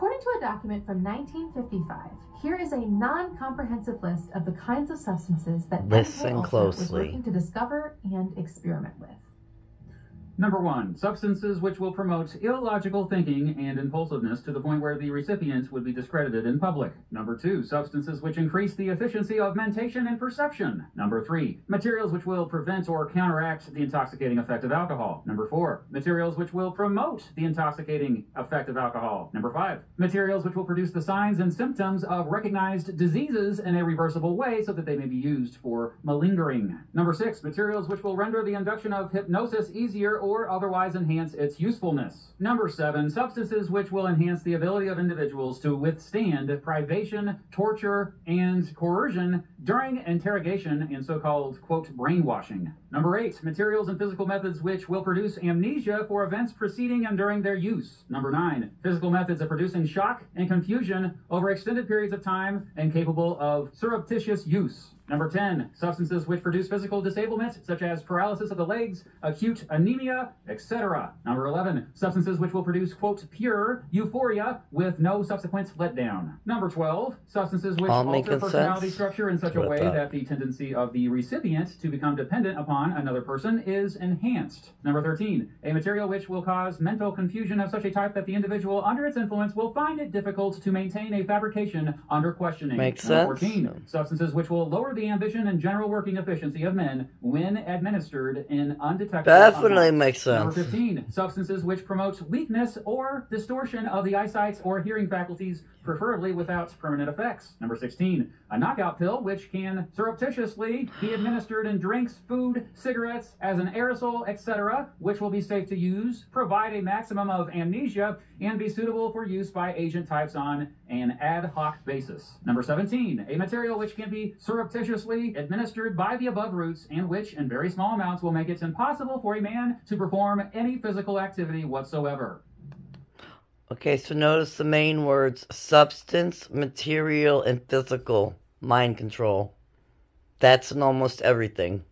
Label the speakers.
Speaker 1: According to a document from 1955, here is a non-comprehensive list of the kinds of substances that
Speaker 2: Listen
Speaker 1: was
Speaker 2: closely.
Speaker 1: working to discover and experiment with.
Speaker 3: Number one, substances which will promote illogical thinking and impulsiveness to the point where the recipient would be discredited in public. Number two, substances which increase the efficiency of mentation and perception. Number three, materials which will prevent or counteract the intoxicating effect of alcohol. Number four, materials which will promote the intoxicating effect of alcohol. Number five, materials which will produce the signs and symptoms of recognized diseases in a reversible way so that they may be used for malingering. Number six, materials which will render the induction of hypnosis easier or otherwise enhance its usefulness. Number seven, substances which will enhance the ability of individuals to withstand privation, torture, and coercion during interrogation and so-called, quote, brainwashing. Number eight, materials and physical methods which will produce amnesia for events preceding and during their use. Number nine, physical methods of producing shock and confusion over extended periods of time and capable of surreptitious use. Number 10, substances which produce physical disablement, such as paralysis of the legs, acute anemia, etc. Number 11, substances which will produce, quote, pure euphoria with no subsequent letdown. Number 12, substances which
Speaker 2: All
Speaker 3: alter personality structure in such a way
Speaker 2: thought.
Speaker 3: that the tendency of the recipient to become dependent upon another person is enhanced. Number 13, a material which will cause mental confusion of such a type that the individual under its influence will find it difficult to maintain a fabrication under questioning.
Speaker 2: Makes
Speaker 3: Number
Speaker 2: sense.
Speaker 3: 14, substances which will lower the ambition and general working efficiency of men when administered in undetectable
Speaker 2: Definitely
Speaker 3: amounts.
Speaker 2: makes
Speaker 3: Number
Speaker 2: sense.
Speaker 3: 15, substances which promotes weakness or distortion of the eyesight or hearing faculties, preferably without permanent effects. Number 16, a knockout pill which can surreptitiously be administered in drinks, food, cigarettes, as an aerosol, etc., which will be safe to use, provide a maximum of amnesia, and be suitable for use by agent types on an ad hoc basis. Number 17, a material which can be administered by the above routes and which, in very small amounts, will make it impossible for a man to perform any physical activity whatsoever.
Speaker 2: Okay, so notice the main words substance, material, and physical mind control. That's in almost everything.